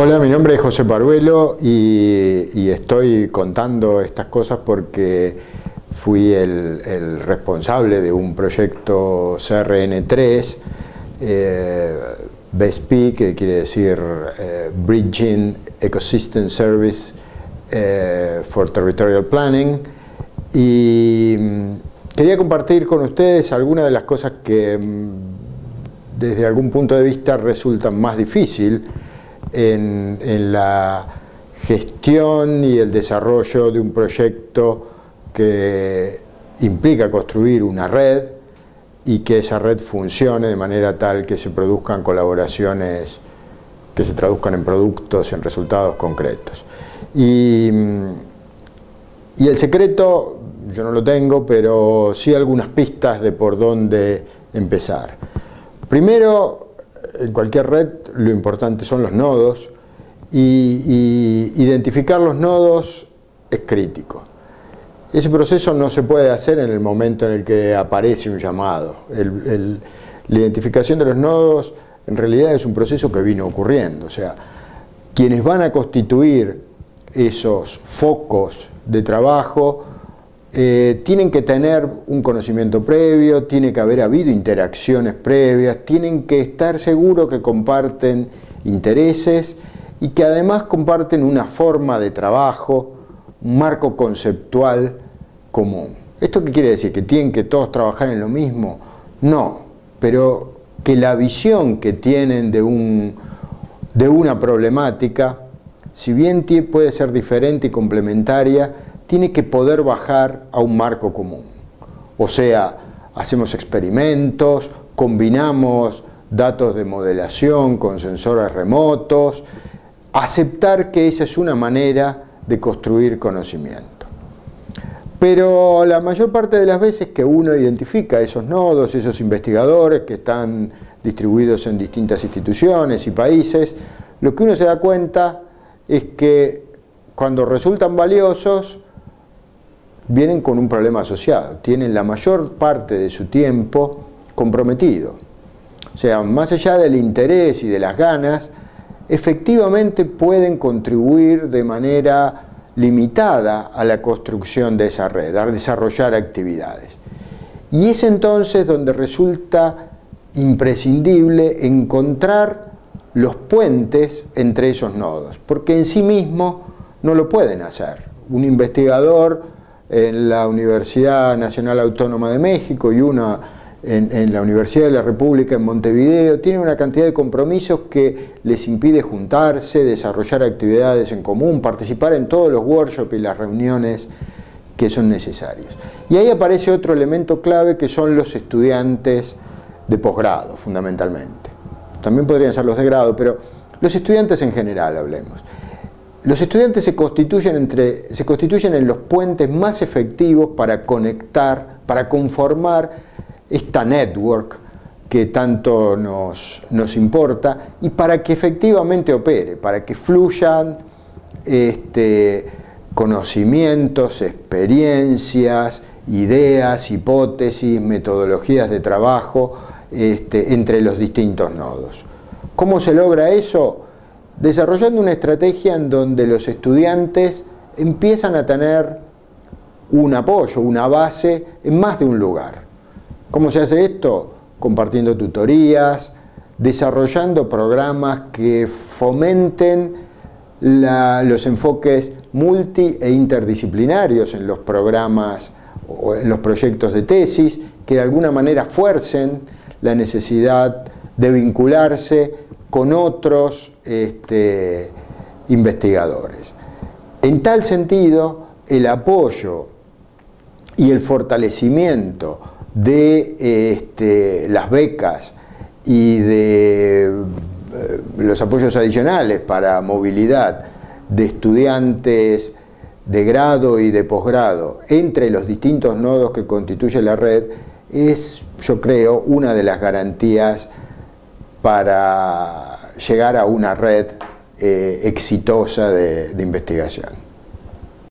Hola, mi nombre es José Paruelo y, estoy contando estas cosas porque fui el, responsable de un proyecto CRN3, eh, BSP, que quiere decir eh, Bridging Ecosystem Service eh, for Territorial Planning, y mm, quería compartir con ustedes algunas de las cosas que mm, desde algún punto de vista resultan más difícil en, la gestión y el desarrollo de un proyecto que implica construir una red y que esa red funcione de manera tal que se produzcan colaboraciones que se traduzcan en productos, en resultados concretos. Y, y, el secreto, yo no lo tengo, pero sí algunas pistas de por dónde empezar. Primero, en cualquier red lo importante son los nodos y, identificar los nodos es crítico. Ese proceso no se puede hacer en el momento en el que aparece un llamado. la identificación de los nodos en realidad es un proceso que vino ocurriendo. O sea, quienes van a constituir esos focos de trabajo eh, tienen que tener un conocimiento previo, tiene que haber habido interacciones previas, tienen que estar seguros que comparten intereses y que además comparten una forma de trabajo, un marco conceptual común. ¿Esto qué quiere decir? ¿Que tienen que todos trabajar en lo mismo? No, pero que la visión que tienen de, un, de una problemática, si bien puede ser diferente y complementaria, tiene que poder bajar a un marco común. O sea, hacemos experimentos, combinamos datos de modelación con sensores remotos, aceptar que esa es una manera de construir conocimiento. Pero la mayor parte de las veces que uno identifica esos nodos, esos investigadores que están distribuidos en distintas instituciones y países, lo que uno se da cuenta es que cuando resultan valiosos, vienen con un problema asociado, tienen la mayor parte de su tiempo comprometido. O sea, más allá del interés y de las ganas, efectivamente pueden contribuir de manera limitada a la construcción de esa red, a desarrollar actividades. Y es entonces donde resulta imprescindible encontrar los puentes entre esos nodos, porque en sí mismo no lo pueden hacer. Un investigador en la Universidad Nacional Autónoma de México y una en, la Universidad de la República en Montevideo, tienen una cantidad de compromisos que les impide juntarse, desarrollar actividades en común, participar en todos los workshops y las reuniones que son necesarios. Y ahí aparece otro elemento clave que son los estudiantes de posgrado, fundamentalmente. También podrían ser los de grado, pero los estudiantes en general hablemos. Los estudiantes se constituyen, entre, se constituyen en los puentes más efectivos para conectar, para conformar esta network que tanto nos, nos importa y para que efectivamente opere, para que fluyan este, conocimientos, experiencias, ideas, hipótesis, metodologías de trabajo este, entre los distintos nodos. ¿Cómo se logra eso? Desarrollando una estrategia en donde los estudiantes empiezan a tener un apoyo, una base en más de un lugar. ¿Cómo se hace esto? Compartiendo tutorías, desarrollando programas que fomenten los enfoques multi e interdisciplinarios en los programas o en los proyectos de tesis, que de alguna manera fuercen la necesidad de vincularse con otros este, investigadores. En tal sentido, el apoyo y el fortalecimiento de este, las becas y de eh, los apoyos adicionales para movilidad de estudiantes de grado y de posgrado entre los distintos nodos que constituye la red es, yo creo, una de las garantías para llegar a una red eh, exitosa de investigación.